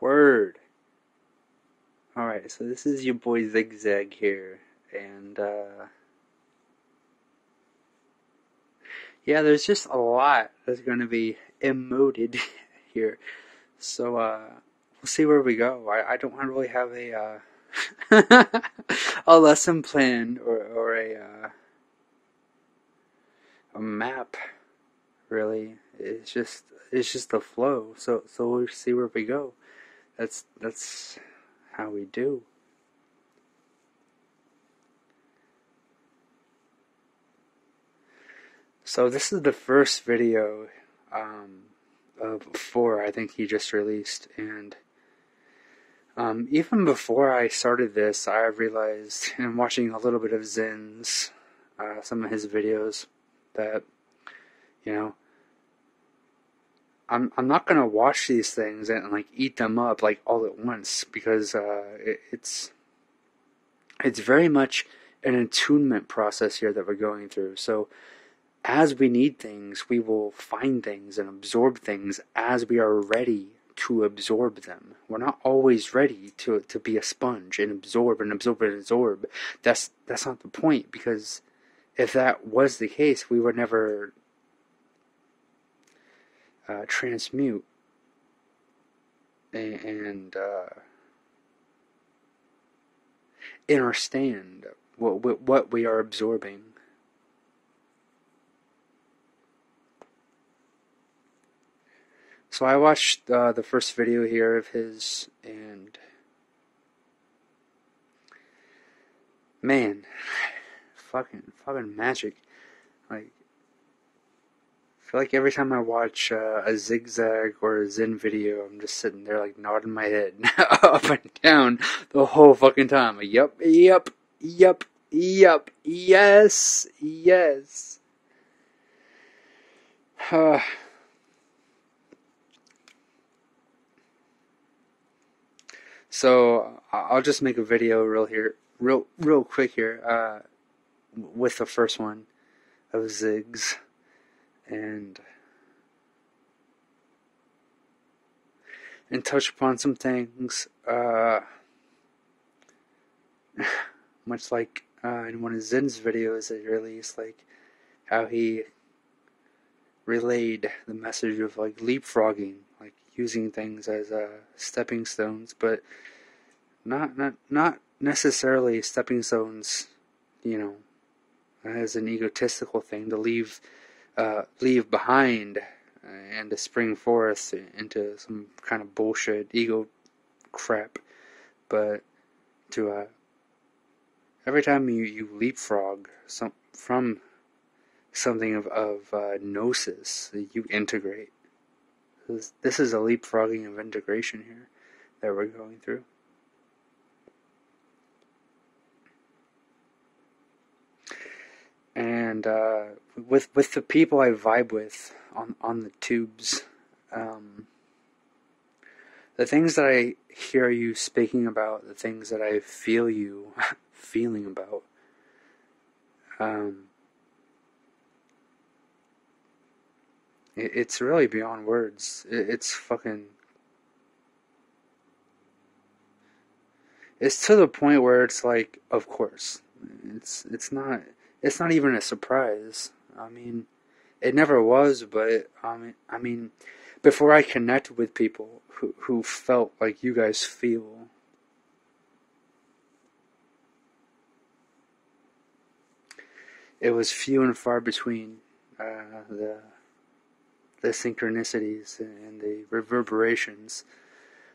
Word. Alright, so this is your boy Zigzag here, and uh, yeah, there's just a lot that's going to be emoted here. So uh, we'll see where we go. I, I don't really have a uh, a lesson plan or or a uh, a map. Really, it's just it's just the flow. So so we'll see where we go. That's that's how we do. So this is the first video um, of four I think he just released, and um, even before I started this, I realized, and watching a little bit of Zin's, uh, some of his videos, that you know, I'm I'm not gonna wash these things and, like eat them up like all at once because uh, it, it's it's very much an attunement process here that we're going through. So as we need things, we will find things and absorb things as we are ready to absorb them. We're not always ready to to be a sponge and absorb and absorb and absorb. That's that's not the point because if that was the case, we would never uh, transmute and, and uh, understand what what we are absorbing. So I watched uh, the first video here of his, and man, fucking fucking magic. Feel like every time I watch uh, a zigzag or a Zen video, I'm just sitting there like nodding my head up and down the whole fucking time. Yup, yup, yup, yup, yes, yes. Uh, so I'll just make a video real here, real real quick here, uh, with the first one of Zigs and and touch upon some things, uh, much like uh, in one of Zen's videos that he released, like how he relayed the message of like leapfrogging, like using things as uh, stepping stones, but not not not necessarily stepping stones, you know, as an egotistical thing to leave uh, leave behind and to spring forth into some kind of bullshit ego crap, but to uh, every time you, you leapfrog some from something of of uh, gnosis, you integrate. This, this is a leapfrogging of integration here that we're going through. And uh, with with the people I vibe with on on the tubes, um, the things that I hear you speaking about, the things that I feel you feeling about, um, it, it's really beyond words. It, it's fucking. It's to the point where it's like, of course, it's it's not it's not even a surprise. I mean, it never was, but I mean, I mean, before I connected with people who who felt like you guys feel. It was few and far between uh, the the synchronicities and the reverberations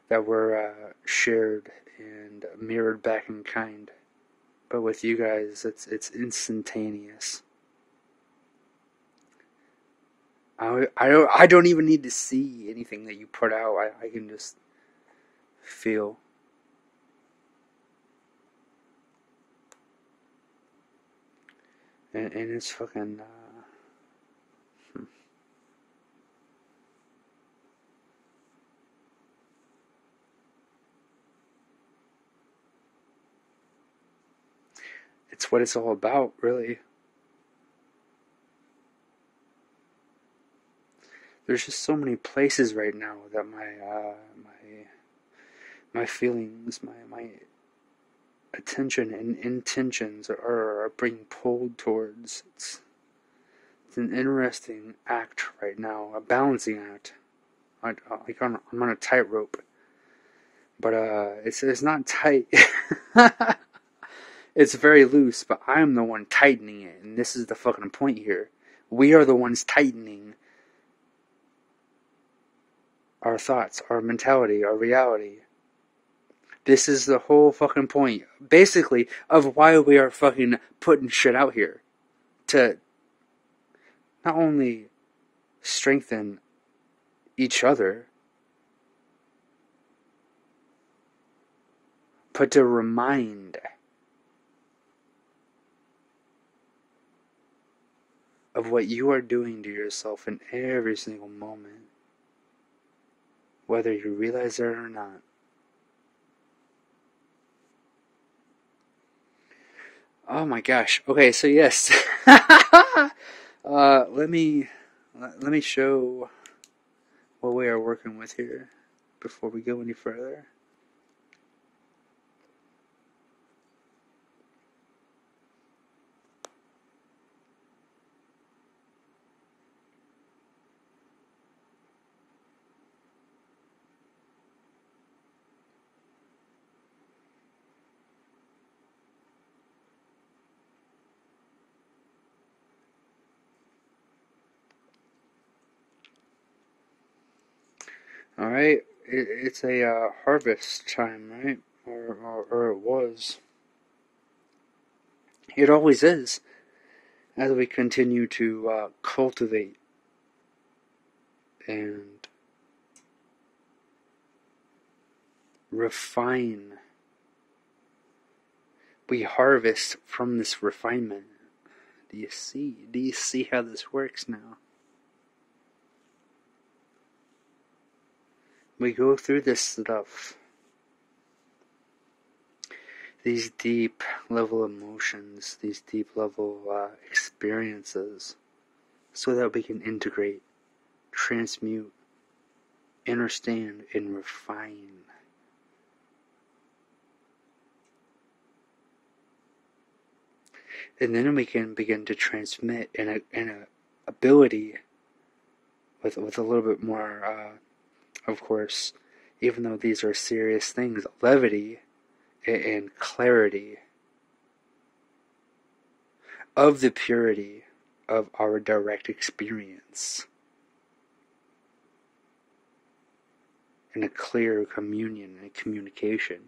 that were uh, shared and mirrored back in kind. But with you guys, it's it's instantaneous. I, I don't I don't even need to see anything that you put out. I, I can just feel. And, and it's fucking. Uh, hmm. It's what it's all about, really. There's just so many places right now that my uh, my my feelings, my my attention and intentions are, are being pulled towards. It's, it's an interesting act right now, a balancing act. I, like I'm, I'm on a tightrope, but uh, it's it's not tight. it's very loose, but I'm the one tightening it, and this is the fucking point here. We are the ones tightening our thoughts, our mentality, our reality. This is the whole fucking point, basically, of why we are fucking putting shit out here. To not only strengthen each other, but to remind of what you are doing to yourself in every single moment, whether you realize it or not. Oh my gosh. Okay, so yes. uh, let me let me show what we are working with here before we go any further. All right, it, it's a uh, harvest time, right? Or, or, or it was. It always is, as we continue to uh, cultivate and refine. We harvest from this refinement. Do you see? Do you see how this works now? We go through this stuff, these deep level emotions, these deep level uh, experiences, so that we can integrate, transmute, understand, and refine. And then we can begin to transmit in a, in a ability with with a little bit more uh, of course, even though these are serious things, levity and clarity of the purity of our direct experience and a clear communion and communication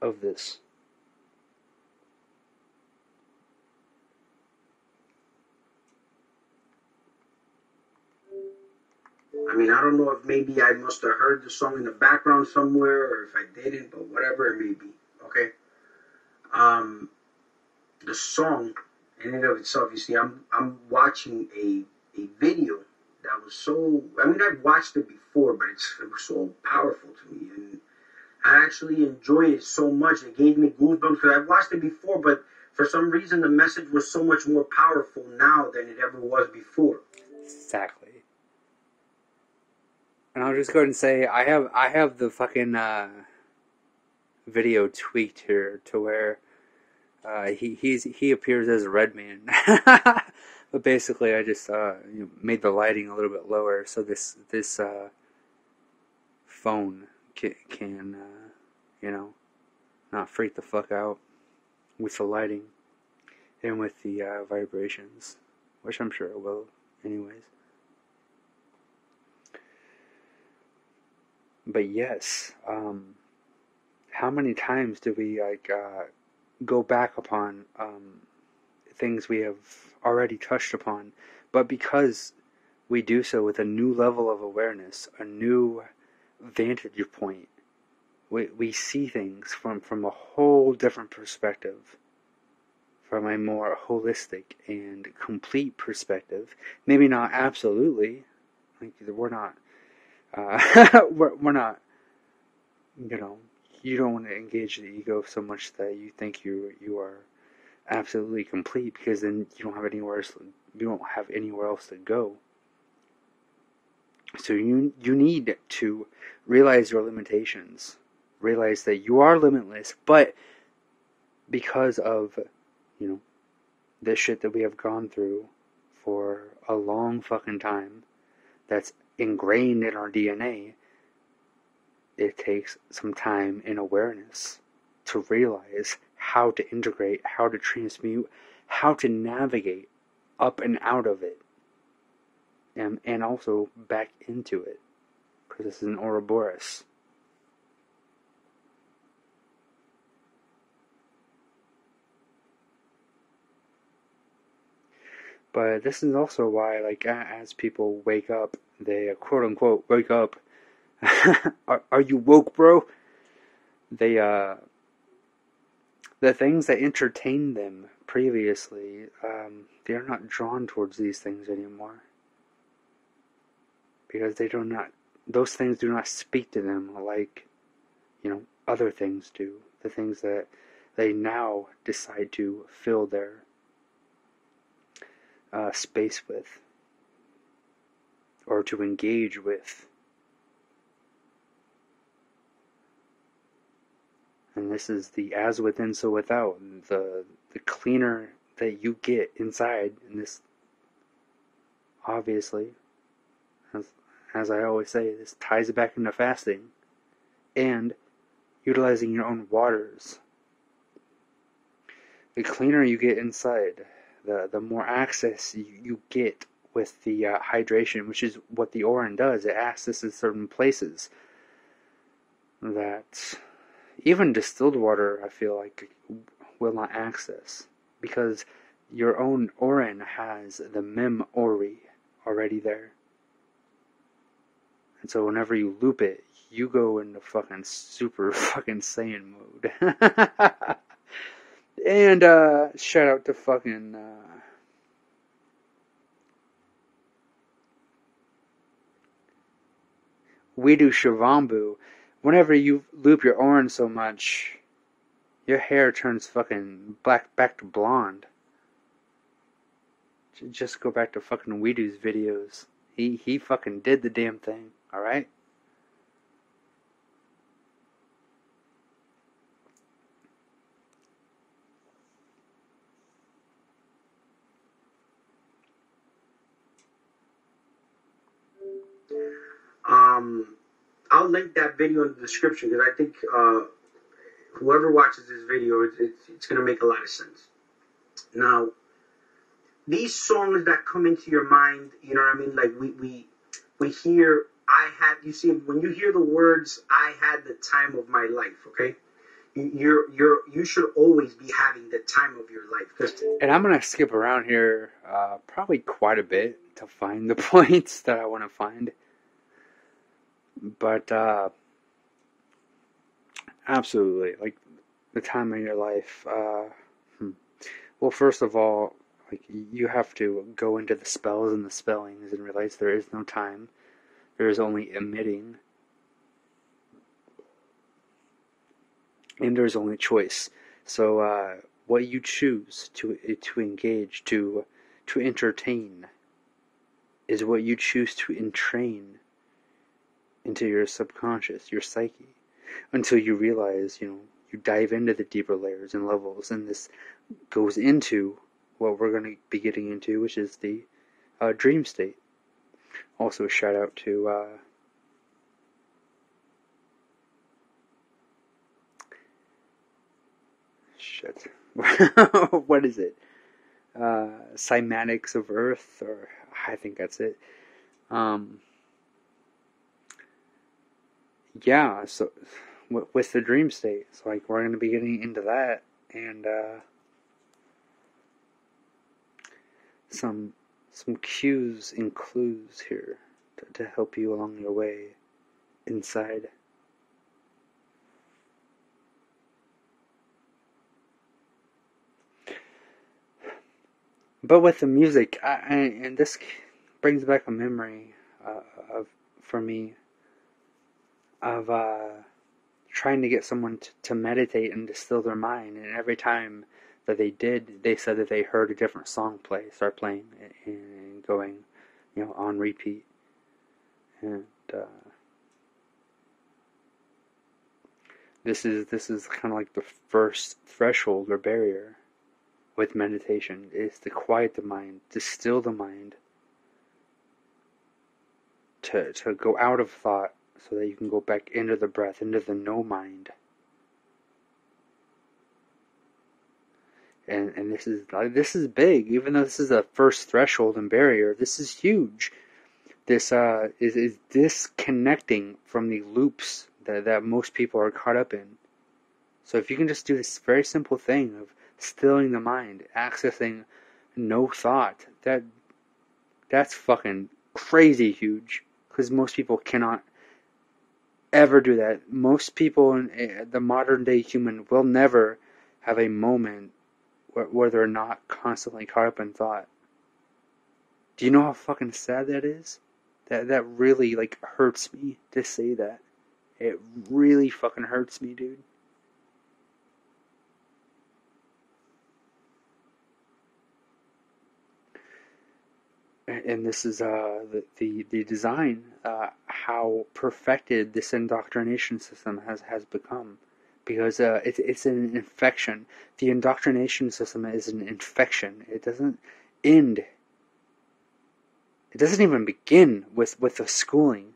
of this. I mean, I don't know if maybe I must have heard the song in the background somewhere or if I didn't, but whatever it may be. Okay. Um, the song in and of itself, you see, I'm I'm watching a a video that was so. I mean, I've watched it before, but it's it was so powerful to me, and I actually enjoy it so much. It gave me goosebumps because I've watched it before, but for some reason, the message was so much more powerful now than it ever was before. Exactly. And I'll just go ahead and say I have I have the fucking uh, video tweaked here to where uh, he he's he appears as a Redman, but basically I just uh, made the lighting a little bit lower so this this uh, phone can, can uh, you know not freak the fuck out with the lighting and with the uh, vibrations, which I'm sure it will, anyways. But yes, um, how many times do we like uh, go back upon um, things we have already touched upon, but because we do so with a new level of awareness, a new vantage point, we we see things from from a whole different perspective, from a more holistic and complete perspective. Maybe not absolutely, like we're not uh, we're, we're not, you know, you don't want to engage the ego so much that you think you you are absolutely complete because then you don't have anywhere else, you don't have anywhere else to go. So you you need to realize your limitations, realize that you are limitless, but because of you know this shit that we have gone through for a long fucking time, that's ingrained in our DNA. It takes some time and awareness to realize how to integrate, how to transmute, how to navigate up and out of it, and, and also back into it, because this is an Ouroboros. But this is also why, like, as people wake up, they quote unquote wake up. are, are you woke, bro? They, uh, the things that entertained them previously, um, they are not drawn towards these things anymore. Because they do not, those things do not speak to them like, you know, other things do. The things that they now decide to fill their uh, space with or to engage with. And this is the as within, so without. The the cleaner that you get inside, and this obviously, as as I always say, this ties it back into fasting and utilizing your own waters. The cleaner you get inside, the the more access you, you get with the uh, hydration, which is what the urine does. It accesses certain places that even distilled water, I feel like, will not access because your own urine has the memory already there. And so whenever you loop it, you go into fucking super fucking Saiyan mode. and uh, shout out to fucking uh, Weedu Shivambu, whenever you loop your orange so much, your hair turns fucking black back to blonde. Just go back to fucking Weedu's videos. He he fucking did the damn thing, alright? Um, I'll link that video in the description because I think uh, whoever watches this video, it's, going to make a lot of sense. Now, these songs that come into your mind, you know what I mean? Like we we we hear, I had. You see, when you hear the words, "I had the time of my life," okay. You're you're you should always be having the time of your life. And I'm gonna skip around here, uh, probably quite a bit to find the points that I want to find but uh, absolutely, like the time of your life. Uh, hmm. Well, first of all, like you have to go into the spells and the spellings and realize there is no time. There is only emitting, and there's only choice. So, uh, what you choose to to engage to to entertain is what you choose to entrain into your subconscious, your psyche, until you realize, you know, you dive into the deeper layers and levels, and this goes into what we're going to be getting into, which is the uh, dream state. Also, a shout out to uh, shit. what is it? Uh, Psymatics of Earth, or I think that's it. Um, yeah, so with the dream state, It's like we're going to be getting into that and uh, some some cues and clues here to, to help you along your way inside. But with the music, I, I, and this brings back a memory uh, of for me of uh, trying to get someone to, to meditate and distill their mind. And every time that they did, they said that they heard a different song play, start playing, and going, you know, on repeat. and uh, this is this is kind of like the first threshold or barrier with meditation is to quiet the mind, to still the mind, to to go out of thought so that you can go back into the breath, into the no mind. And and this is this is big, even though this is the first threshold and barrier. This is huge. This uh is is disconnecting from the loops that that most people are caught up in. So if you can just do this very simple thing of stilling the mind, accessing no thought, that that's fucking crazy huge because most people cannot ever do that. Most people in eh, the modern day human will never have a moment where, where they're not constantly caught up in thought. Do you know how fucking sad that is? That that really like hurts me to say that. It really fucking hurts me, dude. And this is uh, the, the, the design, uh, how perfected this indoctrination system has, has become. Because uh, it, it's an infection. The indoctrination system is an infection. It doesn't end. It doesn't even begin with, with the schooling.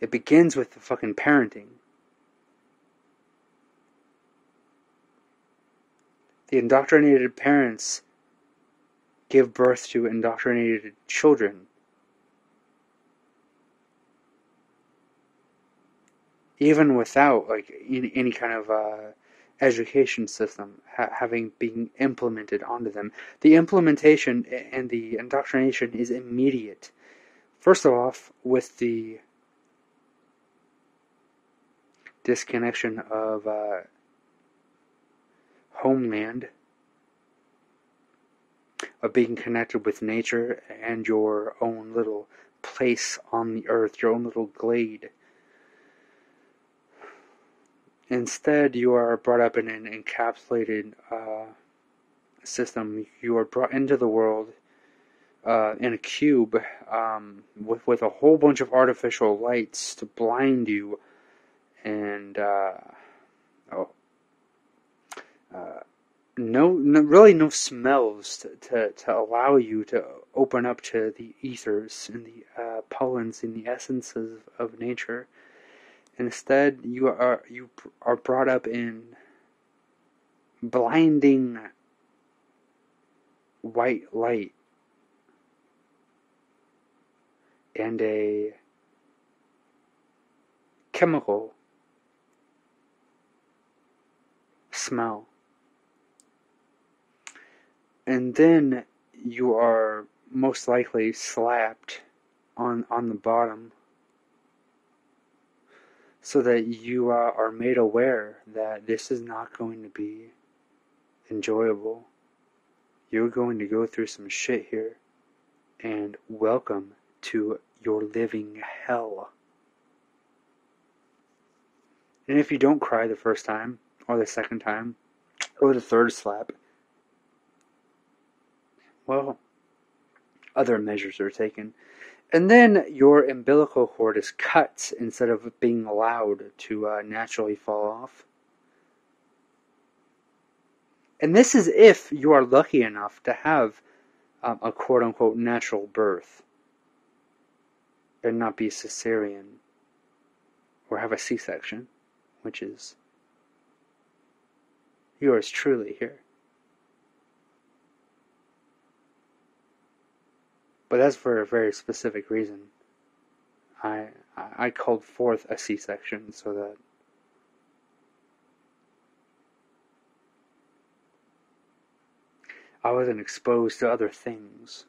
It begins with the fucking parenting. The indoctrinated parents give birth to indoctrinated children. Even without like any, any kind of uh, education system ha- having been implemented onto them, the implementation and the indoctrination is immediate. First off, with the disconnection of uh, homeland of being connected with nature and your own little place on the earth, your own little glade. Instead, you are brought up in an encapsulated uh, system. You are brought into the world uh, in a cube um, with with a whole bunch of artificial lights to blind you, and uh, oh, uh, no, no, really no smells to, to, to, allow you to open up to the ethers and the uh, pollens and the essences of nature. Instead, you are you are brought up in blinding white light and a chemical smell and then you are most likely slapped on on the bottom so that you uh, are made aware that this is not going to be enjoyable. You're going to go through some shit here, and welcome to your living hell. And if you don't cry the first time, or the second time, or the third slap, well, other measures are taken. And then your umbilical cord is cut instead of being allowed to uh, naturally fall off. And this is if you are lucky enough to have um, a quote unquote natural birth and not be cesarean or have a C section, which is yours truly here. But that's for a very specific reason. I I called forth a C-section so that I wasn't exposed to other things.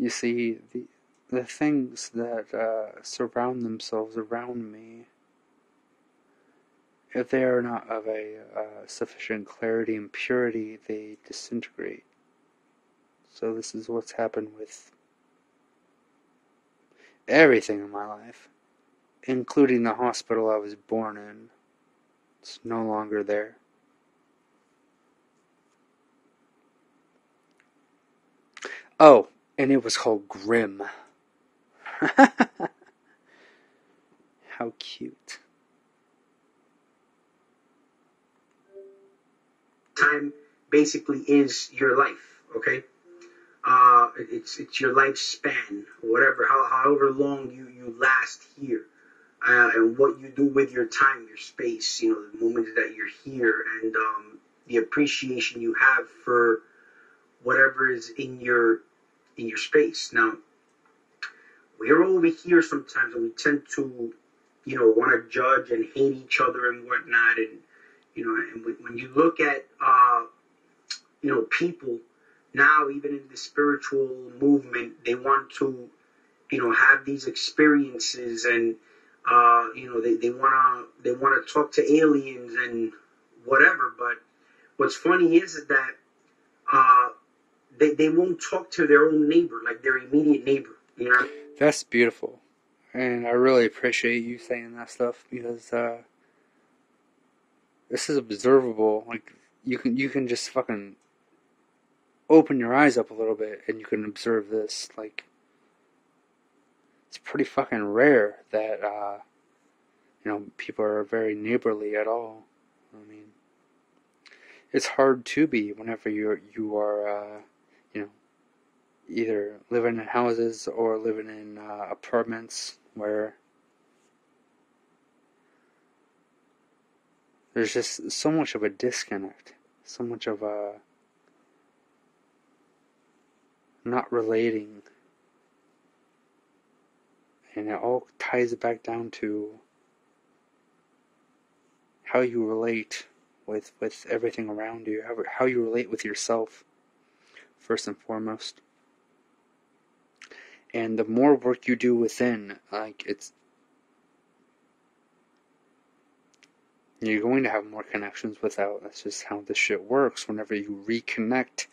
You see, the, the things that uh, surround themselves around me, if they are not of a uh, sufficient clarity and purity, they disintegrate. So this is what's happened with everything in my life, including the hospital I was born in. It's no longer there. Oh, and it was called Grim. How cute. Time basically is your life, okay? Uh, it's it's your lifespan, whatever, how, however long you, you last here, uh, and what you do with your time, your space, you know, the moments that you're here, and um, the appreciation you have for whatever is in your in your space. Now, we're over here sometimes, and we tend to, you know, want to judge and hate each other and whatnot, and you know, and when you look at, uh, you know, people now, even in the spiritual movement, they want to, you know, have these experiences and, uh, you know, they, they wanna they wanna talk to aliens and whatever. But what's funny is that uh, they they won't talk to their own neighbor, like their immediate neighbor. You know. That's beautiful, and I really appreciate you saying that stuff because uh, this is observable. Like you can you can just fucking open your eyes up a little bit and you can observe this. Like, it's pretty fucking rare that, uh, you know, people are very neighborly at all. I mean, it's hard to be whenever you're, you are, uh, you either living in houses or living in uh, apartments where there's just so much of a disconnect, so much of a not relating. And it all ties it back down to how you relate with, with everything around you, how, how you relate with yourself, first and foremost. And the more work you do within, like, it's. You're going to have more connections without. That's just how this shit works. Whenever you reconnect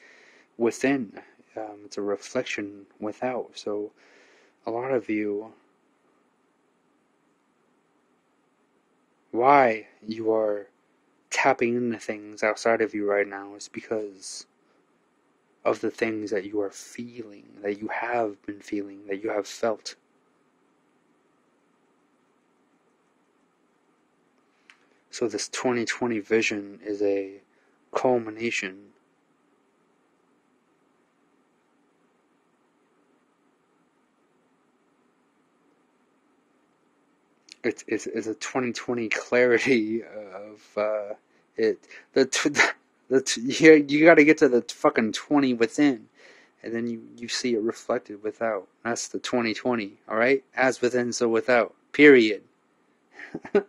within, um, it's a reflection without. So a lot of you, why you are tapping into things outside of you right now is because of the things that you are feeling, that you have been feeling, that you have felt. So, this 2020 vision is a culmination it's, it's, it's a 2020 clarity of uh, it. The, the, the you, you got to get to the fucking 20 within, and then you, you see it reflected without. That's the 2020, all right? As within, so without. Period. I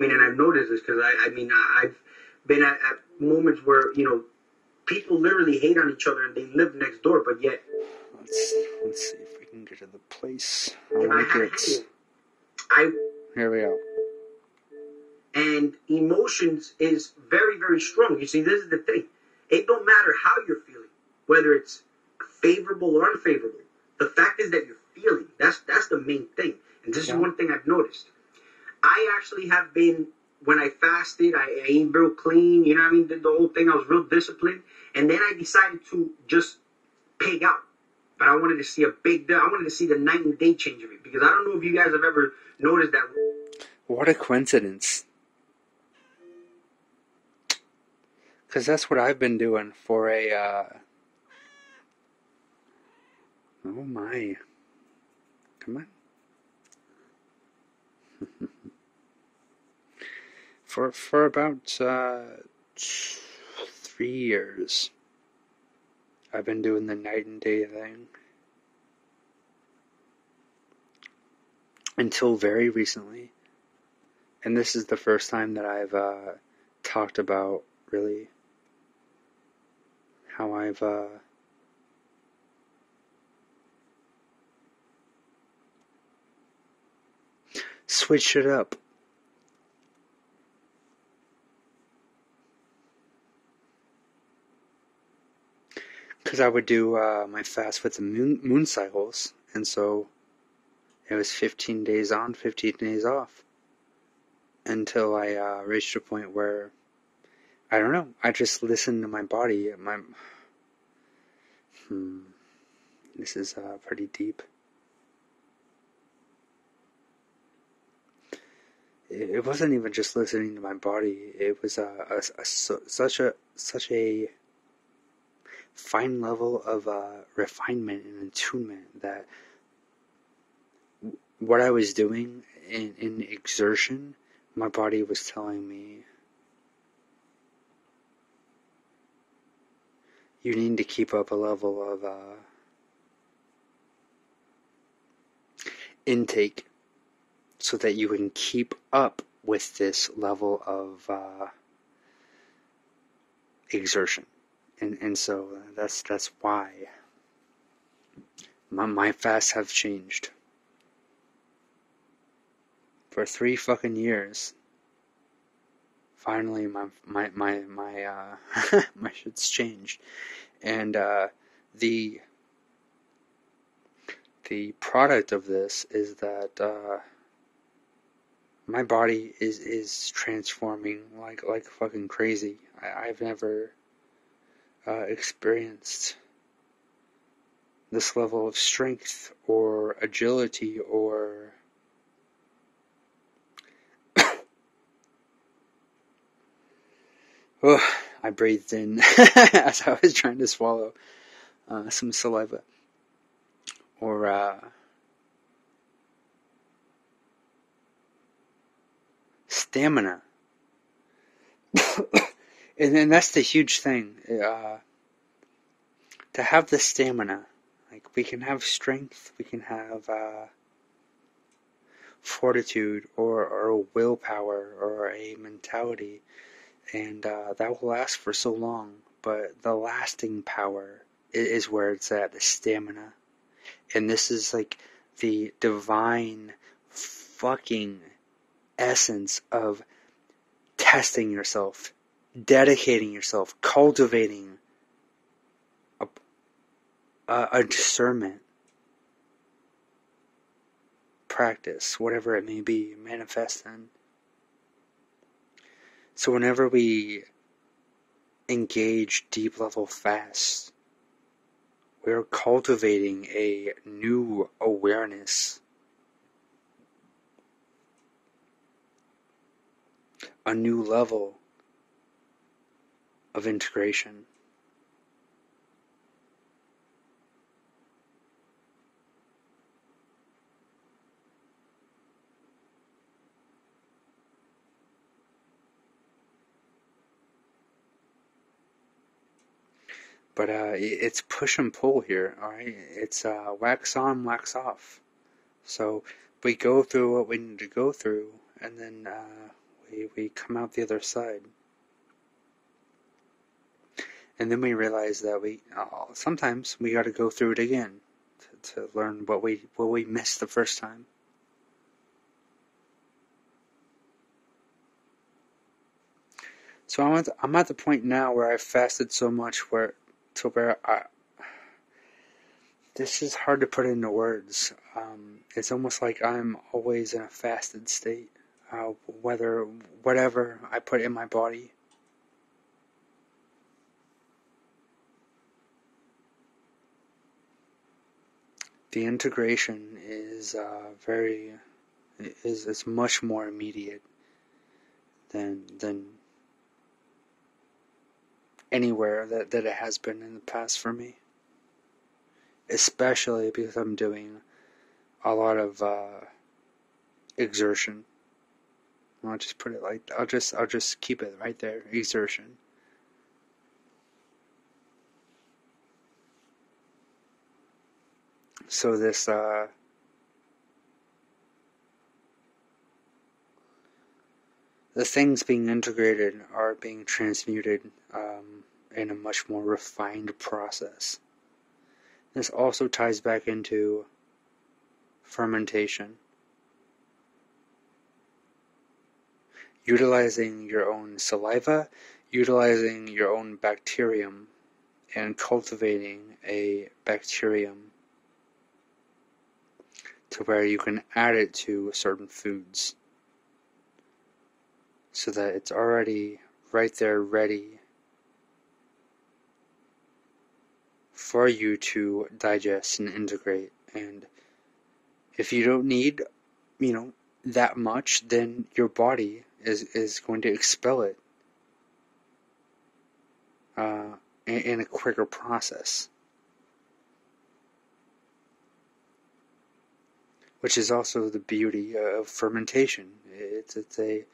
mean, and I've noticed this because I, I mean, I've been at, at moments where you know people literally hate on each other and they live next door, but yet. Let's let's see if we can get to the place. Oh, I want to get. I. Here we go. And emotions is very, very strong. You see, this is the thing. It don't matter how you're feeling, whether it's favorable or unfavorable. The fact is that you're feeling. That's that's the main thing. And this yeah. is one thing I've noticed. I actually have been when I fasted, I, I ate real clean, you know what I mean? Did the whole thing, I was real disciplined. And then I decided to just pig out but I wanted to see a big. I wanted to see the night and day change of it because I don't know if you guys have ever noticed that. What a coincidence! Because that's what I've been doing for a. Uh... Oh my! Come on. for for about uh, three years. I've been doing the night and day thing. Until very recently. And this is the first time that I've uh, talked about really how I've uh, switched it up. because I would do uh, my fast with the moon, moon cycles, And so it was 15 days on, 15 days off until I uh, reached a point where I don't know. I just listened to my body. My hmm, this is uh, pretty deep. It wasn't even just listening to my body. It was a, a, a such a such a fine level of uh, refinement and attunement that what I was doing in, in exertion, my body was telling me, you need to keep up a level of uh, intake so that you can keep up with this level of uh, exertion and and so that's that's why my my fasts have changed for three fucking years. Finally, my my my my uh, my shit's changed, and uh, the the product of this is that uh, my body is is transforming like like fucking crazy. I, I've never uh, experienced this level of strength or agility or oh, I breathed in as I was trying to swallow uh, some saliva or uh, stamina and then that's the huge thing. Uh, to have the stamina, like we can have strength, we can have uh, fortitude or or willpower or a mentality, and uh, that will last for so long. But the lasting power is where it's at, the stamina, and this is like the divine fucking essence of testing yourself dedicating yourself, cultivating a, a, a discernment practice, whatever it may be, manifest in. So whenever we engage deep level fasts, we're cultivating a new awareness, a new level of integration. But uh, it's push and pull here, all right? It's uh, wax on, wax off. So we go through what we need to go through, and then uh, we we come out the other side and then we realize that we uh, sometimes we got to go through it again to, to learn what we what we missed the first time. So I'm at, the, I'm at the point now where I've fasted so much where to where I this is hard to put into words. Um, it's almost like I'm always in a fasted state, uh, whether whatever I put in my body the integration is uh, very is is much more immediate than than anywhere that, that it has been in the past for me. Especially because I'm doing a lot of uh, exertion. I'll just put it like I'll just I'll just keep it right there. Exertion. So this uh, the things being integrated are being transmuted um, in a much more refined process. This also ties back into fermentation. Utilizing your own saliva, utilizing your own bacterium, and cultivating a bacterium to where you can add it to certain foods so that it's already right there ready for you to digest and integrate. And if you don't need, you know, that much, then your body is, is going to expel it uh, in, in a quicker process. Which is also the beauty of fermentation. It's, it's a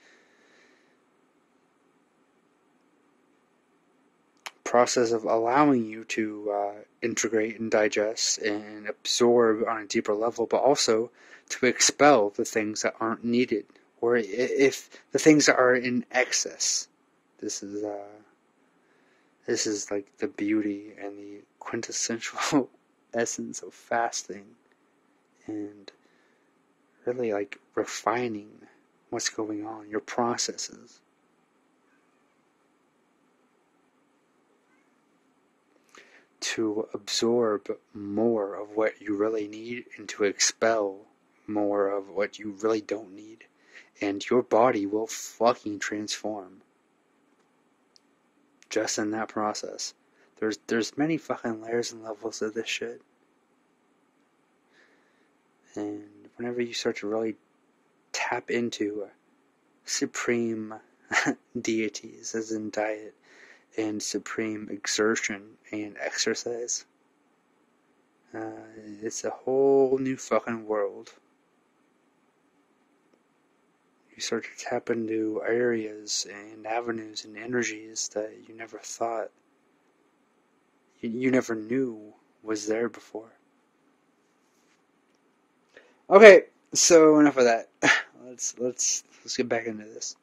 process of allowing you to uh, integrate and digest and absorb on a deeper level, but also to expel the things that aren't needed, or if the things are in excess. This is uh, this is like the beauty and the quintessential essence of fasting, and really like refining what's going on, your processes. To absorb more of what you really need and to expel more of what you really don't need. And your body will fucking transform. Just in that process. There's there's many fucking layers and levels of this shit. And whenever you start to really tap into supreme deities, as in diet, and supreme exertion and exercise. Uh, it's a whole new fucking world. You start to tap into areas and avenues and energies that you never thought, you, you never knew was there before. Okay, so enough of that. Let's let's let's get back into this.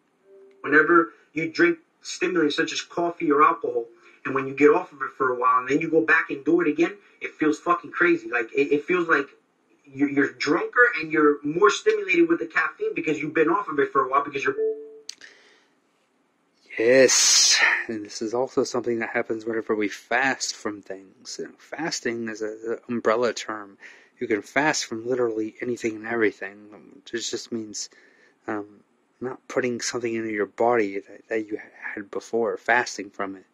Whenever you drink stimulants such as coffee or alcohol, and when you get off of it for a while and then you go back and do it again, it feels fucking crazy. Like it, it feels like you're, you're drunker and you're more stimulated with the caffeine because you've been off of it for a while because you're. Yes, and this is also something that happens whenever we fast from things. You know, fasting is an umbrella term. You can fast from literally anything and everything. It just means um, not putting something into your body that, that you had before, fasting from it.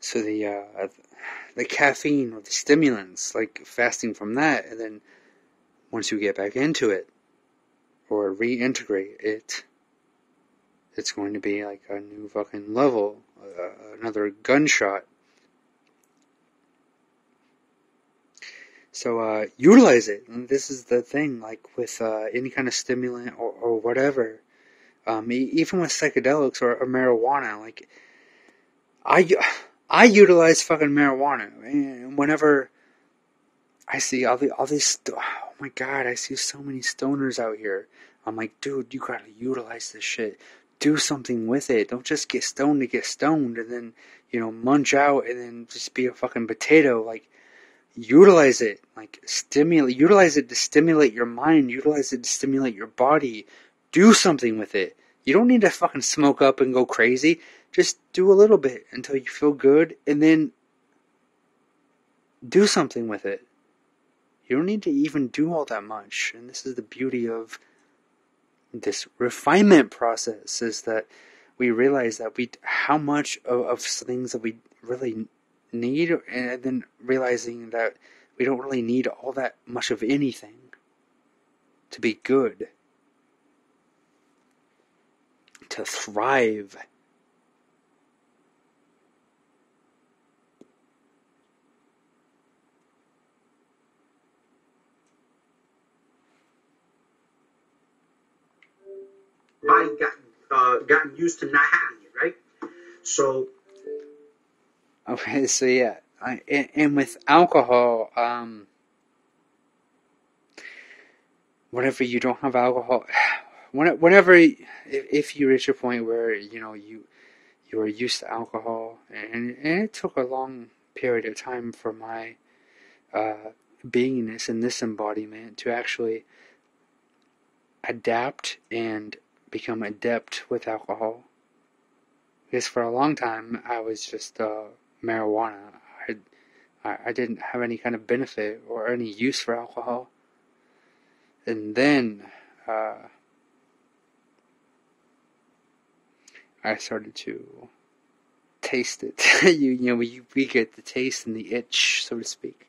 So the uh, the caffeine or the stimulants, like fasting from that, and then once you get back into it or reintegrate it, it's going to be like a new fucking level, uh, another gunshot So uh, utilize it. And this is the thing, like with uh, any kind of stimulant or, or whatever. Um, even with psychedelics or, or, marijuana, like I, I utilize fucking marijuana. And whenever I see all the all these, St- oh my god, I see so many stoners out here. I'm like, dude, you gotta utilize this shit. Do something with it. Don't just get stoned to get stoned and then you know munch out and then just be a fucking potato. Like utilize it, like stimulate, utilize it to stimulate your mind, utilize it to stimulate your body. Do something with it. You don't need to fucking smoke up and go crazy. Just do a little bit until you feel good and then do something with it. You don't need to even do all that much. And this is the beauty of this refinement process is that we realize that we how much of, of things that we really need, and then realizing that we don't really need all that much of anything to be good, to thrive. Body got uh, gotten used to not having it, right? So Okay, so yeah, I, and, and with alcohol, um, whenever you don't have alcohol, whenever if you reach a point where you know you you are used to alcohol, and, and it took a long period of time for my uh, beingness in this embodiment to actually adapt and become adept with alcohol. Because for a long time I was just uh, marijuana. I I, I didn't have any kind of benefit or any use for alcohol. And then uh, I started to taste it. you, you know, we, get the taste and the itch, so to speak.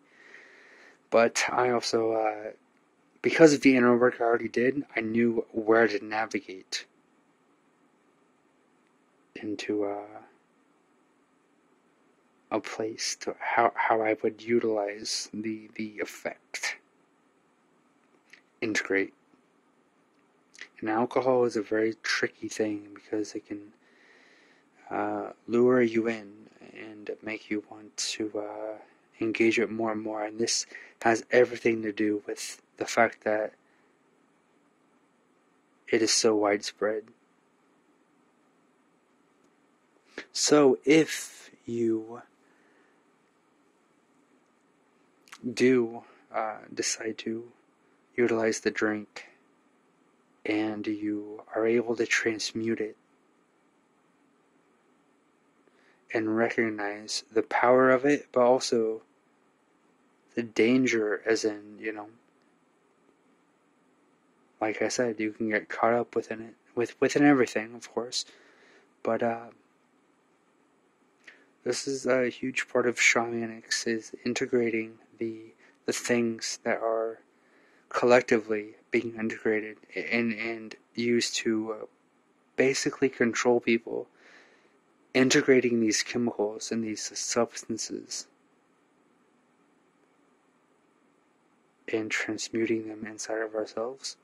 But I also, uh, because of the inner work I already did, I knew where to navigate into uh, a place to how how I would utilize the the effect. Integrate. And alcohol is a very tricky thing because it can uh, lure you in and make you want to uh, engage it more and more. And this has everything to do with the fact that it is so widespread. So if you do uh, decide to utilize the drink and you are able to transmute it and recognize the power of it, but also the danger, as in, you know, like I said, you can get caught up within it, with within everything, of course, but uh, this is a huge part of shamanics is integrating the the things that are collectively being integrated and and used to uh, basically control people integrating these chemicals and these substances and transmuting them inside of ourselves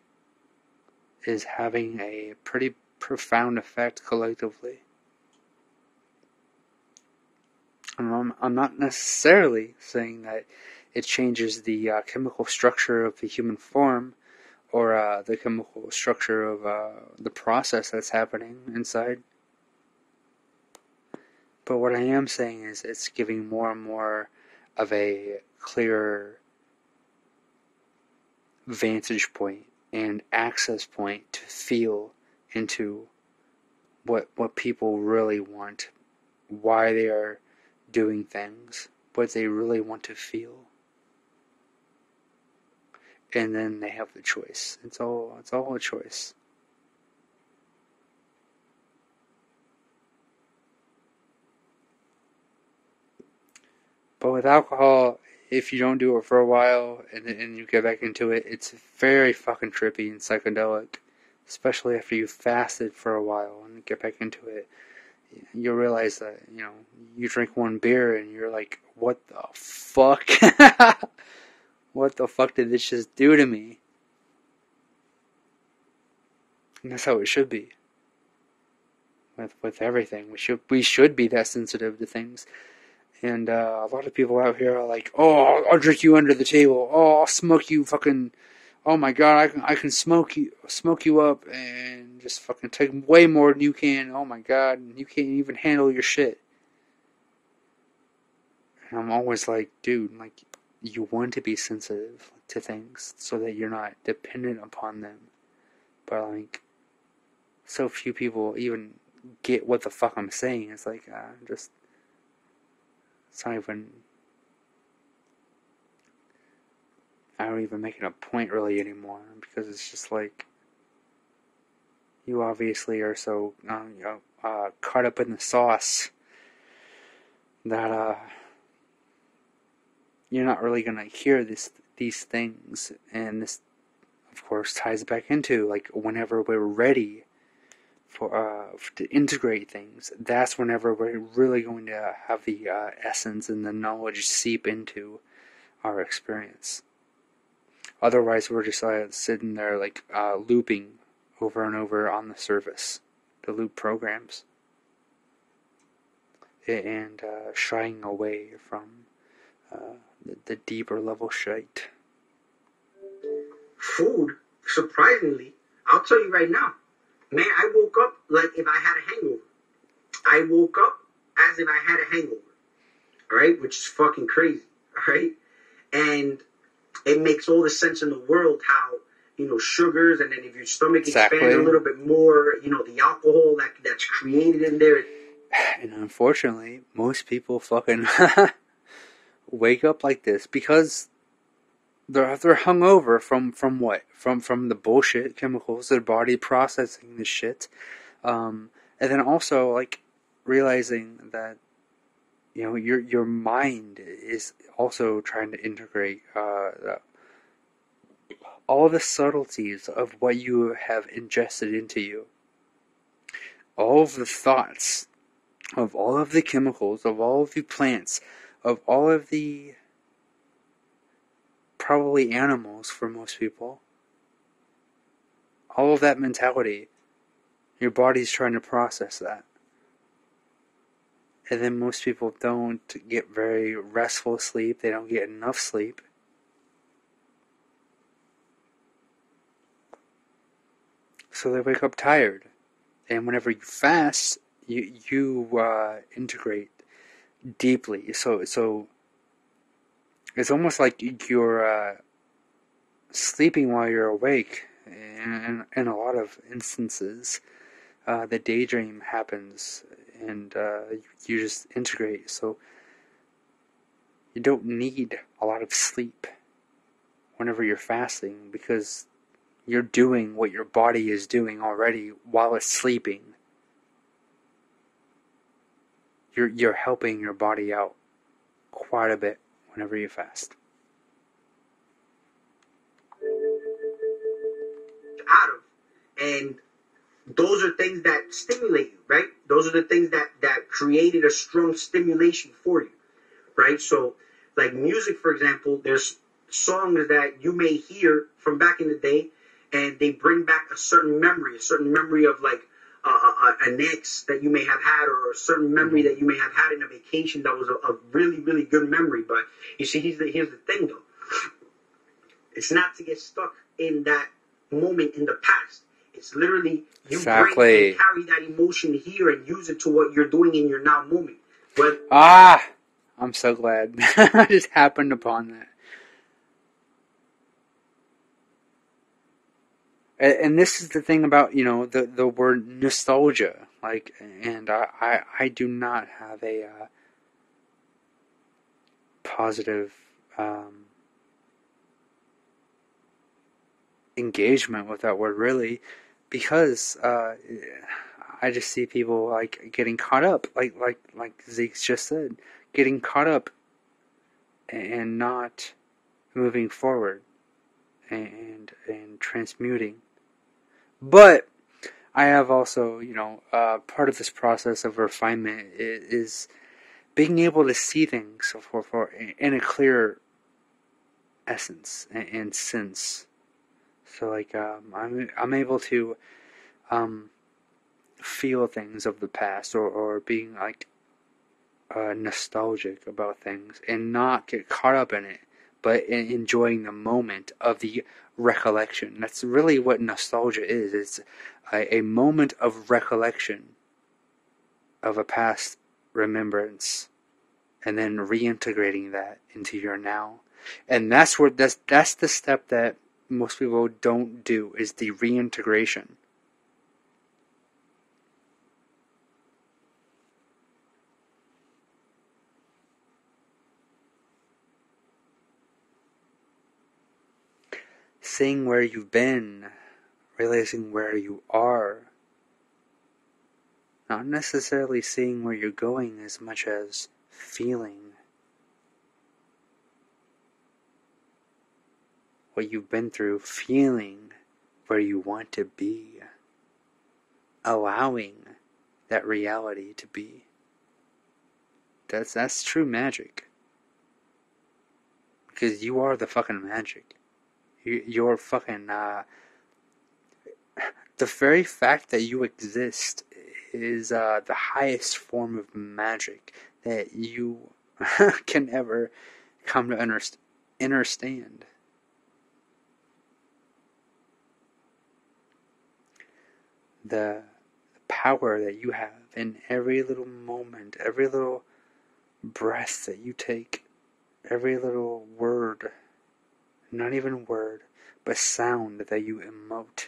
is having a pretty profound effect collectively. I'm, I'm not necessarily saying that it changes the uh, chemical structure of the human form or uh, the chemical structure of uh, the process that's happening inside. But what I am saying is it's giving more and more of a clearer vantage point and access point to feel into what what people really want, why they are doing things, what they really want to feel. And then they have the choice. It's all it's all a choice. But with alcohol, if you don't do it for a while and and you get back into it, it's very fucking trippy and psychedelic, especially after you fasted for a while and get back into it. You'll realize that you know you drink one beer and you're like, what the fuck? what the fuck did this just do to me? And that's how it should be. With with everything, we should we should be that sensitive to things and uh, a lot of people out here are like, "Oh, I'll drink you under the table. Oh, I'll smoke you, fucking. Oh my god, I can I can smoke you, smoke you up, and just fucking take way more than you can. Oh my god, and you can't even handle your shit." And I'm always like, dude, like, you want to be sensitive to things so that you're not dependent upon them, but like, so few people even get what the fuck I'm saying. It's like, uh, just it's not even. I don't even make it a point really anymore because it's just like you obviously are so uh, you know, uh, caught up in the sauce that uh, you're not really gonna hear this these things, and this, of course, ties back into like whenever we're ready for uh, to integrate things, that's whenever we're really going to have the uh, essence and the knowledge seep into our experience. Otherwise, we're just uh, sitting there like uh, looping over and over on the surface, the loop programs, and uh, shying away from uh, the, deeper level shite. Food, surprisingly, I'll tell you right now, Man, I woke up like if I had a hangover. I woke up as if I had a hangover. All right, which is fucking crazy. All right, and it makes all the sense in the world how you know sugars, and then if your stomach exactly. expands a little bit more, you know the alcohol that that's created in there. And unfortunately, most people fucking wake up like this because they're they're hungover from from what? From from the bullshit chemicals their body processing this shit, um, and then also like realizing that you know your your mind is also trying to integrate uh, all the subtleties of what you have ingested into you, all of the thoughts of all of the chemicals, of all of the plants, of all of the probably animals for most people. All of that mentality, your body's trying to process that. And then most people don't get very restful sleep, they don't get enough sleep. So they wake up tired. And whenever you fast, you you uh, integrate deeply. So so it's almost like you're uh, sleeping while you're awake. In, in, in a lot of instances, uh, the daydream happens, and uh, you just integrate. So you don't need a lot of sleep whenever you're fasting because you're doing what your body is doing already while it's sleeping. You're you're helping your body out quite a bit whenever you fast. Out of, and those are things that stimulate you, right? Those are the things that that created a strong stimulation for you, right? So, like music, for example, there's songs that you may hear from back in the day, and they bring back a certain memory, a certain memory of like uh, an ex that you may have had or a certain memory that you may have had in a vacation that was a, a really, really good memory. But you see, here's the, here's the thing though. It's not to get stuck in that moment in the past. It's literally you exactly. carry that emotion here and use it to what you're doing in your now moment. But ah, I'm so glad I just happened upon that. And this is the thing about you know the the word nostalgia. Like and i i, I do not have a uh, positive um, engagement with that word really because uh, i just see people like getting caught up. Like like like zeke's just said getting caught up and not moving forward and and transmuting but I have also, you know, uh, part of this process of refinement is, being able to see things for, for in a clear essence and, and sense. So like um, I'm I'm able to um, feel things of the past or, or being like uh, nostalgic about things and not get caught up in it, but in enjoying the moment of the recollection. That's really what nostalgia is. It's a, a moment of recollection of a past remembrance and then reintegrating that into your now. And that's where that's that's the step that most people don't do is the reintegration. Seeing where you've been, realizing where you are. Not necessarily seeing where you're going as much as feeling what you've been through, feeling where you want to be, allowing that reality to be. That's that's true magic. Because you are the fucking magic you're fucking uh, the very fact that you exist is uh, the highest form of magic that you can ever come to underst- understand. The power that you have in every little moment, every little breath that you take, every little word not even word, but sound that you emote.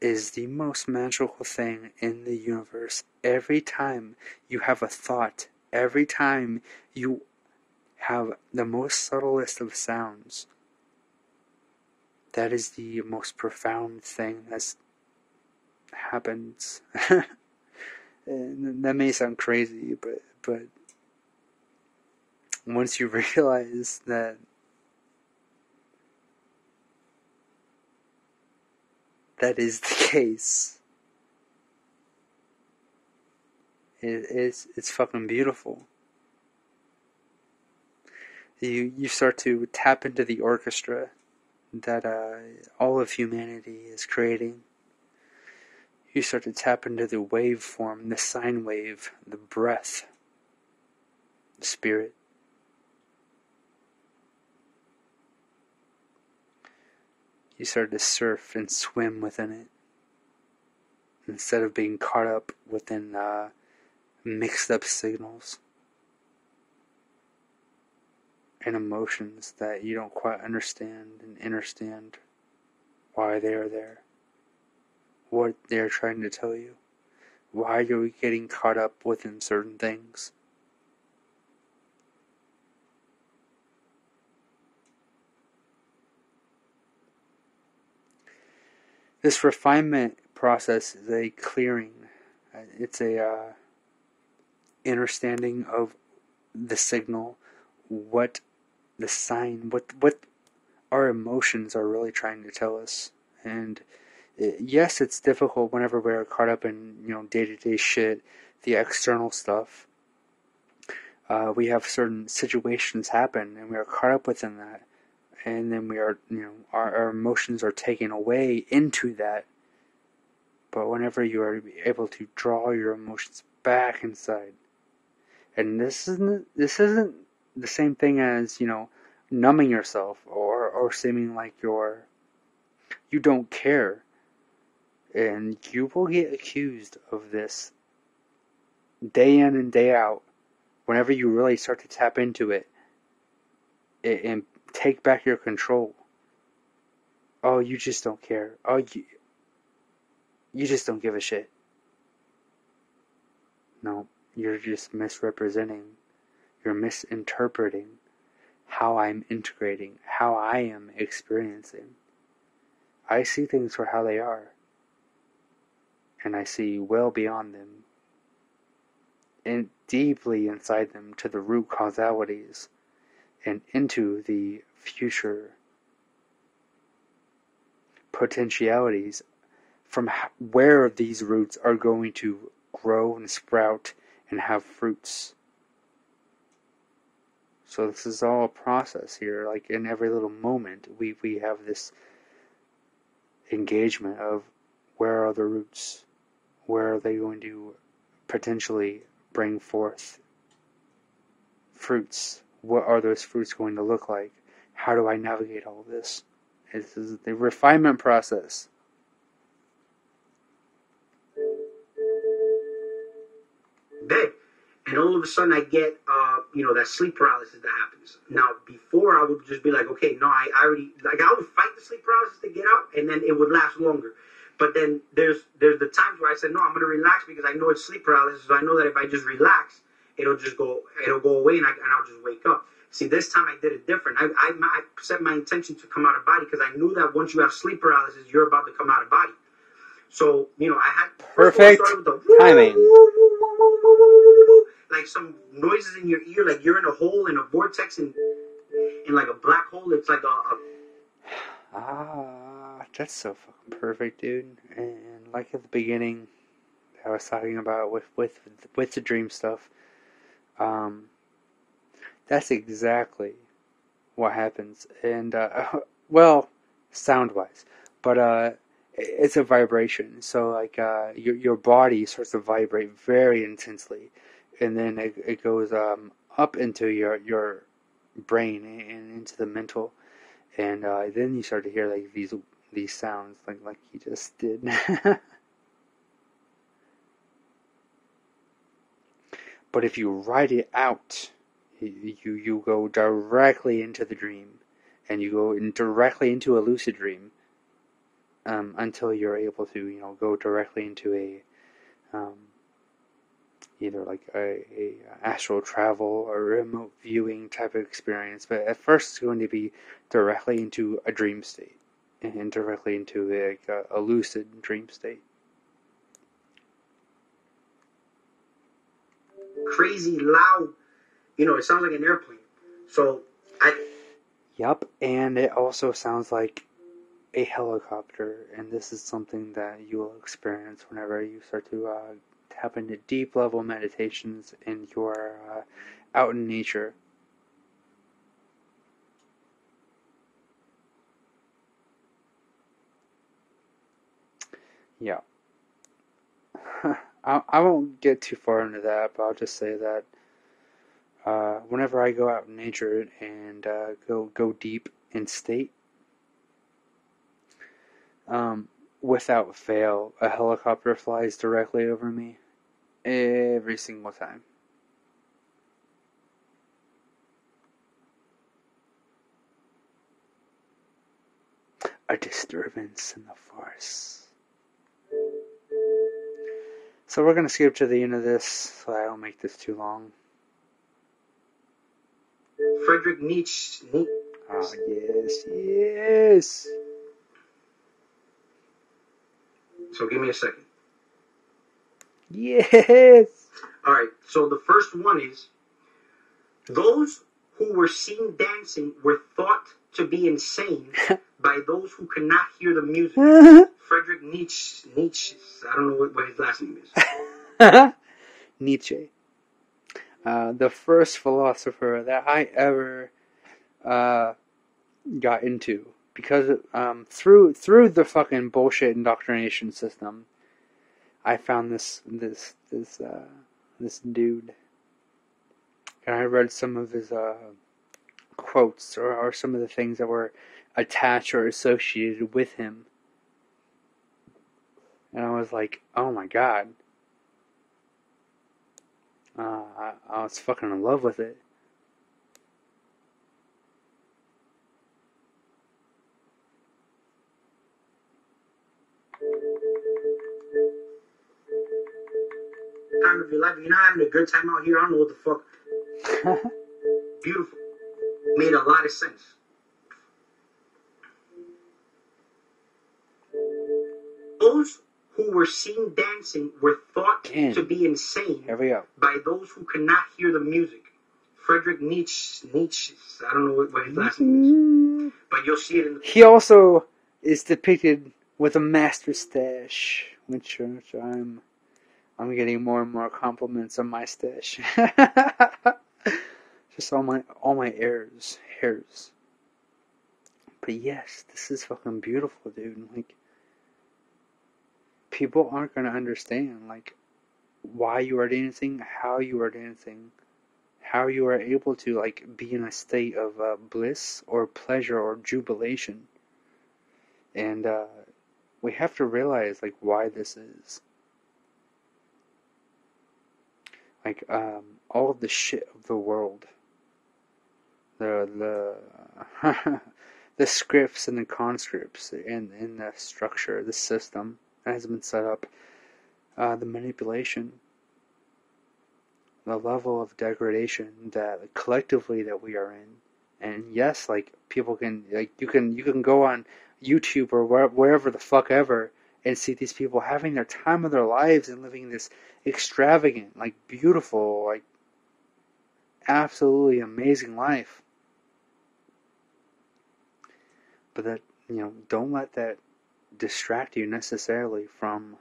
is the most magical thing in the universe. Every time you have a thought, every time you have the most subtlest of sounds, that is the most profound thing that's happens. and that may sound crazy, but but once you realize that that is the case, it, it's it's fucking beautiful. You you start to tap into the orchestra that uh, all of humanity is creating. You start to tap into the waveform, the sine wave, the breath, the spirit. You start to surf and swim within it instead of being caught up within uh, mixed up signals and emotions that you don't quite understand and understand why they are there, what they're trying to tell you, why you're getting caught up within certain things. This refinement process is a clearing. It's a uh, understanding of the signal, what the sign, what what our emotions are really trying to tell us. And uh, yes, it's difficult whenever we're caught up in you know day to day shit, the external stuff. Uh, we have certain situations happen, and we are caught up within that, and then we are you know our, our emotions are taken away into that. But whenever you are able to draw your emotions back inside, and this isn't this isn't the same thing as, you know, numbing yourself or, or seeming like you're, you don't care. And you will get accused of this day in and day out whenever you really start to tap into it and take back your control. Oh, you just don't care. Oh, you, you just don't give a shit. No, you're just misrepresenting you're misinterpreting how I'm integrating, how I am experiencing. I see things for how they are, and I see well beyond them, and deeply inside them to the root causalities and into the future potentialities from where these roots are going to grow and sprout and have fruits. So this is all a process here. Like in every little moment, we, we have this engagement of where are the roots? Where are they going to potentially bring forth fruits? What are those fruits going to look like? How do I navigate all this? This is the refinement process. Big and all of a sudden I get, uh, you know, that sleep paralysis that happens. Now, before I would just be like, okay, no, I, I already, like, I would fight the sleep paralysis to get out, and then it would last longer. But then there's there's the times where I said, no, I'm gonna relax because I know it's sleep paralysis, so I know that if I just relax, it'll just go, it'll go away, and, I, and I'll just wake up. See, this time I did it different. I, I, I set my intention to come out of body because I knew that once you have sleep paralysis, you're about to come out of body. So, you know, I had perfect timing like some noises in your ear, like you're in a hole in a vortex and in like a black hole. It's like a, a ah, that's so fucking perfect, dude. And like at the beginning, I was talking about with with with the dream stuff. Um, that's exactly what happens, and uh, well, sound wise, but uh, it's a vibration. So like uh, your your body starts to vibrate very intensely and then it, it goes um, up into your your brain and into the mental, and uh, then you start to hear like these these sounds like like he just did. but if you write it out, you you go directly into the dream, and you go in directly into a lucid dream. um, until you're able to, you know, go directly into a um, either like a, a astral travel or remote viewing type of experience. But at first, it's going to be directly into a dream state and directly into a, a lucid dream state. Crazy loud. You know, it sounds like an airplane. So I. Yep, and it also sounds like a helicopter, and this is something that you will experience whenever you start to uh, tap into deep level meditations and you're uh, out in nature. Yeah. I, I won't get too far into that, but I'll just say that uh, whenever I go out in nature and uh, go go deep in state, um, without fail, a helicopter flies directly over me every single time. A disturbance in the force. So we're going to skip to the end of this so I don't make this too long. Frederick Nietzsche. Nietzsche. Oh, yes, yes. So give me a second. Yes. All right. So the first one is those who were seen dancing were thought to be insane by those who cannot hear the music. Frederick Nietzsche. Nietzsche. I don't know what, what his last name is. Nietzsche. Uh, the first philosopher that I ever uh, got into because um, through through the fucking bullshit indoctrination system, I found this this this uh, this dude, and I read some of his uh, quotes or, or some of the things that were attached or associated with him, and I was like, oh my god. Uh, I, I was fucking in love with it. Time of your life. You're not having a good time out here. I don't know what the fuck. Beautiful. Made a lot of sense. Those who were seen dancing were thought Again. to be insane Here we go. by those who could not hear the music. Frederick Nietzsche. Nietzsche. I don't know what, what his last name is, but you'll see it in the. He also is depicted with a master stash, which, which I'm I'm getting more and more compliments on my stash. Just all my all my hairs, hairs. But yes, this is fucking beautiful, dude. Like people aren't gonna understand like why you are dancing, how you are dancing, how you are able to like be in a state of uh, bliss or pleasure or jubilation. And uh, we have to realize like why this is. Like um, all of the shit of the world, the the the scripts and the conscripts and in the structure, the system that has been set up, uh, the manipulation, the level of degradation that collectively that we are in. And yes, like people can like you can you can go on YouTube or where, wherever the fuck ever and see these people having their time of their lives and living this extravagant, like beautiful, like absolutely amazing life. But that, you know, don't let that distract you necessarily from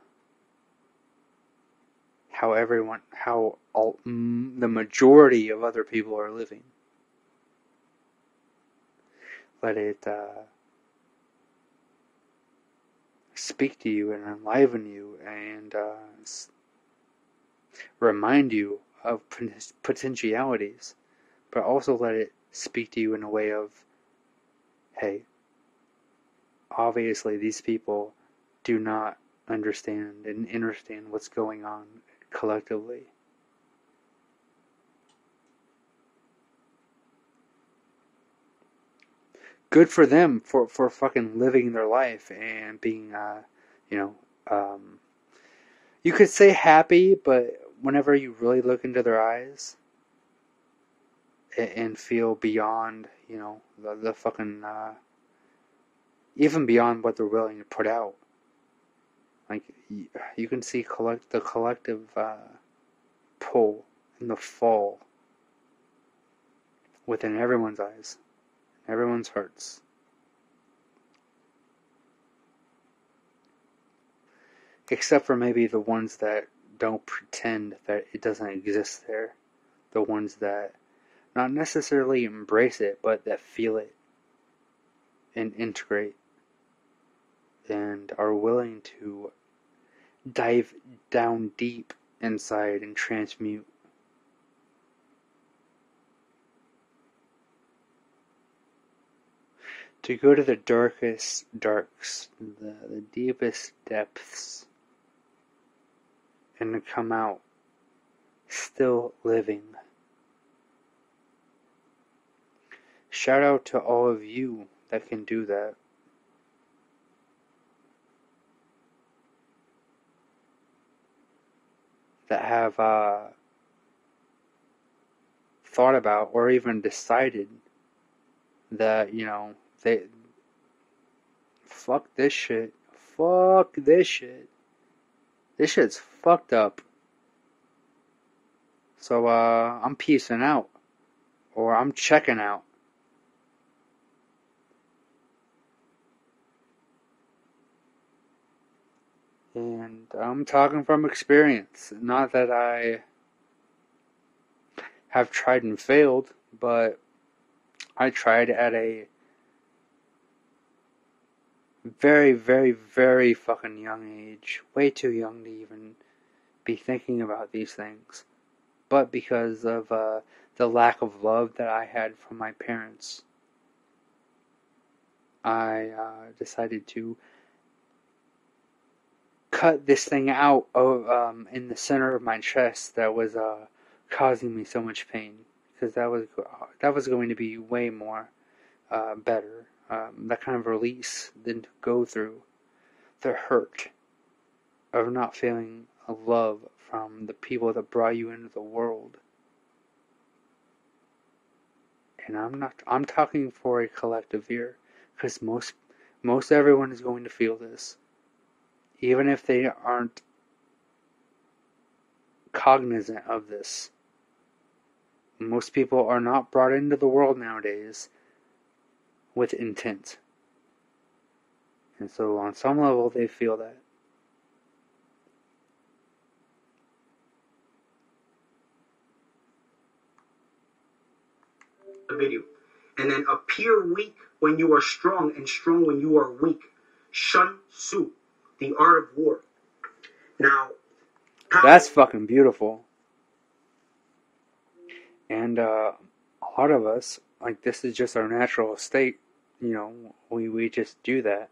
how everyone, how all, mm, the majority of other people are living. Let it uh, speak to you and enliven you and uh, remind you of potentialities, but also let it speak to you in a way of, hey, obviously these people do not understand and understand what's going on collectively. good for them for for fucking living their life and being uh you know um you could say happy but whenever you really look into their eyes and, feel beyond you know the, the fucking uh even beyond what they're willing to put out like you, can see collect the collective uh pull and the fall within everyone's eyes everyone's hearts. Except for maybe the ones that don't pretend that it doesn't exist there. The ones that not necessarily embrace it, but that feel it and integrate and are willing to dive down deep inside and transmute to go to the darkest darks, the, the deepest depths, and to come out still living. Shout out to all of you that can do that. That have uh, thought about or even decided that, you know, they fuck this shit. Fuck this shit. This shit's fucked up. So uh I'm peacing out. Or I'm checking out. And I'm talking from experience. Not that I have tried and failed, but I tried at a very, very, very fucking young age. Way too young to even be thinking about these things. But because of uh, the lack of love that I had from my parents, I uh, decided to cut this thing out of, um, in the center of my chest that was uh, causing me so much pain because that was that was going to be way more uh, better um, that kind of release than to go through the hurt of not feeling a love from the people that brought you into the world. And I'm not I'm talking for a collective here because most most everyone is going to feel this even if they aren't cognizant of this. Most people are not brought into the world nowadays with intent. And so, on some level, they feel that. Video. And then appear weak when you are strong and strong when you are weak. Shun Tzu, The Art of War. Now, that's fucking beautiful. And uh, a lot of us, like, this is just our natural state you know, we, we just do that.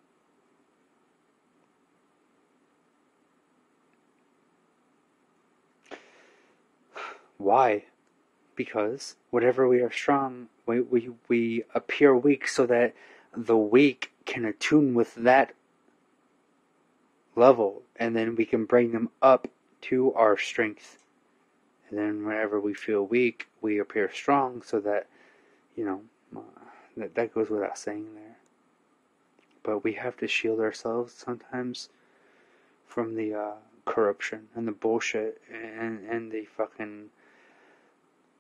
Why? Because whatever we are strong, we, we, we appear weak so that the weak can attune with that level and then we can bring them up to our strength. And then whenever we feel weak, we appear strong so that, you know, uh, that, that goes without saying there. But we have to shield ourselves sometimes from the uh, corruption and the bullshit and, and the fucking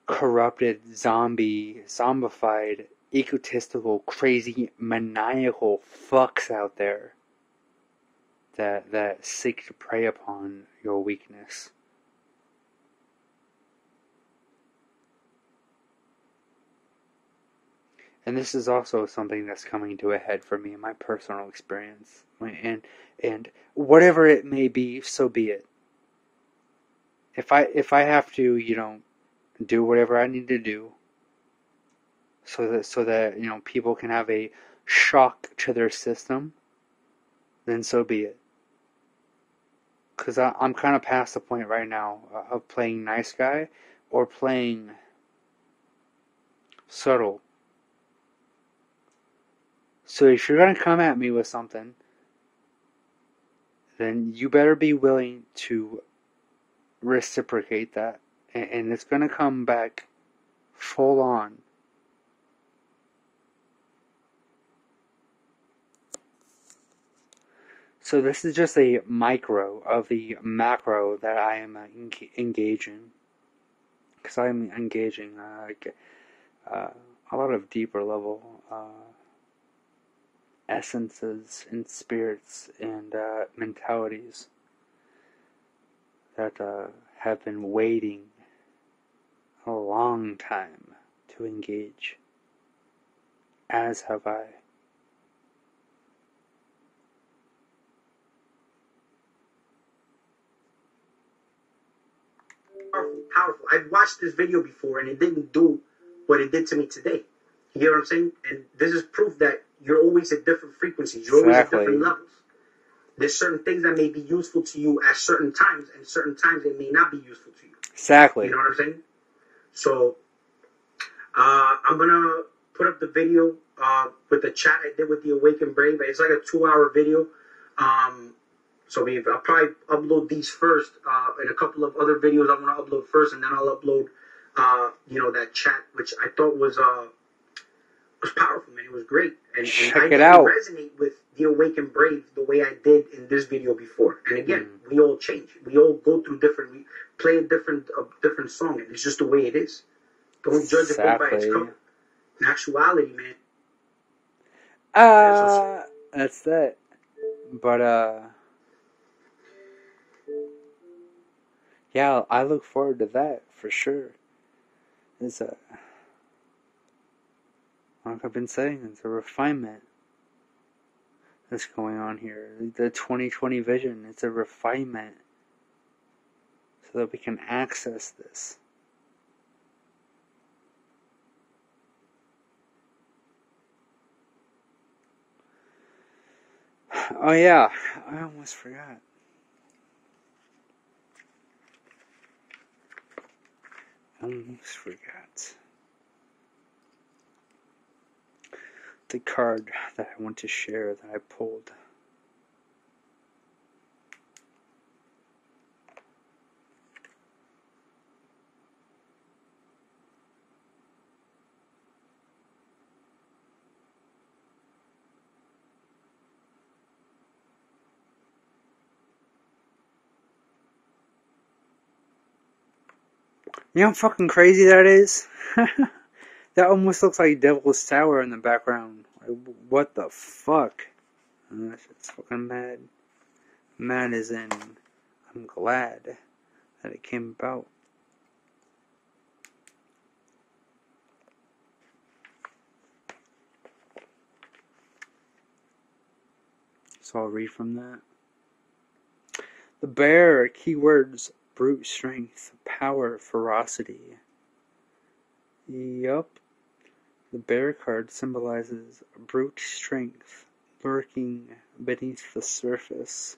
corrupted zombie, zombified, egotistical, crazy, maniacal fucks out there that that seek to prey upon your weakness. and this is also something that's coming to a head for me in my personal experience. And and whatever it may be so be it. If i if i have to you know do whatever i need to do so that so that you know people can have a shock to their system then so be it because i'm kind of past the point right now uh, of playing nice guy or playing subtle So if you're gonna come at me with something, then you better be willing to reciprocate that, and, and it's gonna come back full on. So this is just a micro of the macro that I am uh, engaging, because I am engaging uh, uh, a lot of deeper level uh, essences and spirits and uh, mentalities that uh, have been waiting a long time to engage, as have I. powerful. I've watched this video before and it didn't do what it did to me today. You get what I'm saying? And this is proof that you're always at different frequencies. You're Exactly. always at different levels. There's certain things that may be useful to you at certain times, and certain times it may not be useful to you. Exactly. You know what I'm saying? So, uh, I'm gonna put up the video uh, with the chat I did with the Awakened Brain, but it's like a two-hour video. Um, so maybe I'll probably upload these first, uh, and a couple of other videos I want to upload first, and then I'll upload, uh, you know, that chat, which I thought was uh, was powerful, man. It was great, and, and I it out. resonate with the Awakened Brain the way I did in this video before. And again, Mm. we all change. We all go through different. We play a different, a different song, and it's just the way it is. Don't judge a book by its Exactly. cover. In actuality, man, Uh, that's that. But, uh, yeah, I look forward to that for sure. It's a, like I've been saying, it's a refinement that's going on here. The 2020 vision, it's a refinement so that we can access this. Oh yeah, I almost forgot. I almost forgot. The card that I want to share that I pulled. You know how fucking crazy that is? that almost looks like Devil's Tower in the background. Like, what the fuck? Oh, that shit's fucking mad. Mad as in, I'm glad that it came about. So I'll read from that. The bear, keywords brute strength, power, ferocity. Yup. The bear card symbolizes brute strength lurking beneath the surface.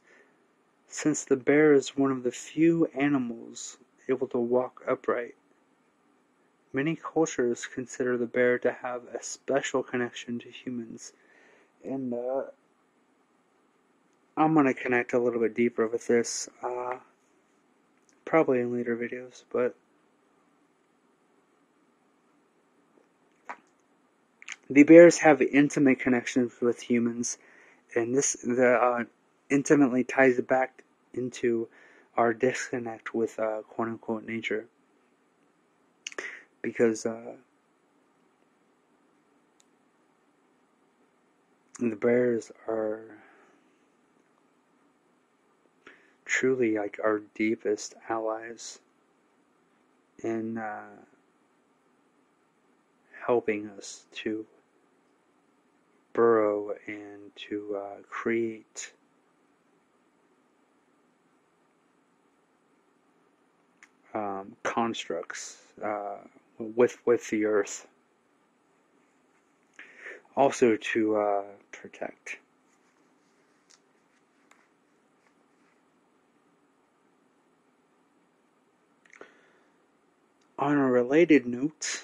Since the bear is one of the few animals able to walk upright, many cultures consider the bear to have a special connection to humans. And uh, I'm going to connect a little bit deeper with this. Uh, probably in later videos, but the bears have intimate connections with humans, and this the uh, intimately ties back into our disconnect with uh, quote unquote nature, because uh, the bears are truly like our deepest allies in uh, helping us to burrow and to uh, create um, constructs uh, with with the earth. Also to uh, protect. On a related note,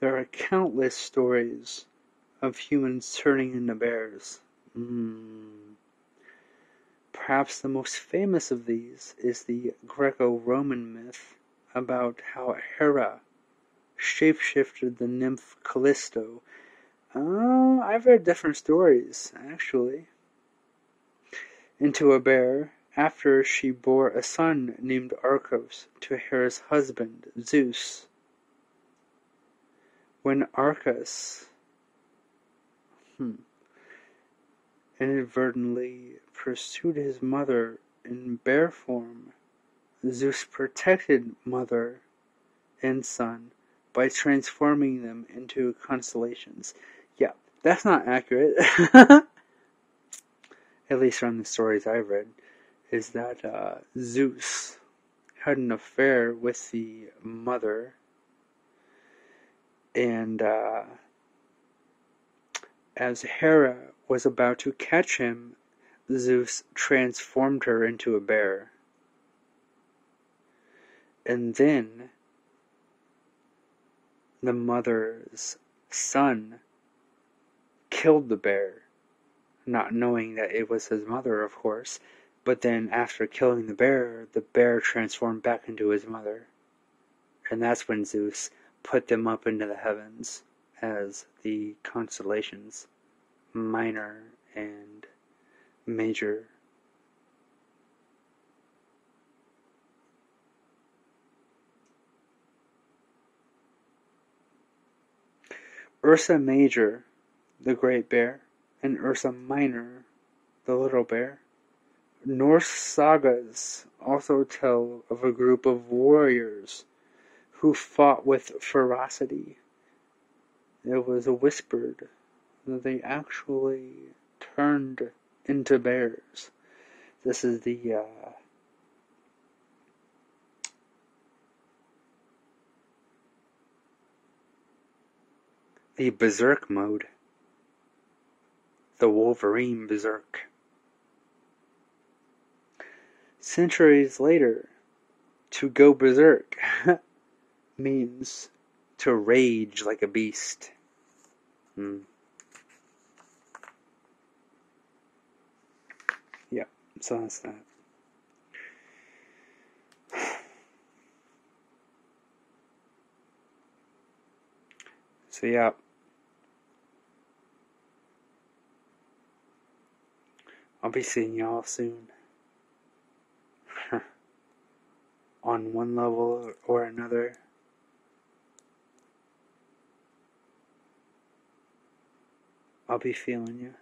there are countless stories of humans turning into bears. Mm. Perhaps the most famous of these is the Greco Roman myth about how Hera shapeshifted the nymph Callisto. Oh, I've read different stories, actually. Into a bear after she bore a son named Arcas to Hera's husband, Zeus. When Arcas hmm, inadvertently pursued his mother in bear form, Zeus protected mother and son by transforming them into constellations. Yeah, that's not accurate. At least from the stories I've read, is that uh, Zeus had an affair with the mother, and uh, as Hera was about to catch him, Zeus transformed her into a bear. And then the mother's son killed the bear, not knowing that it was his mother, of course. But then, after killing the bear, the bear transformed back into his mother. And that's when Zeus put them up into the heavens as the constellations, minor and major. Ursa Major, the great bear, and Ursa Minor, the little bear. Norse sagas also tell of a group of warriors who fought with ferocity. It was whispered that they actually turned into bears. This is the uh, the berserk mode. The Wolverine berserk. Centuries later, to go berserk means to rage like a beast. Hmm. Yeah, so that's that. So yeah. I'll be seeing y'all soon. On one level or another. I'll be feeling you.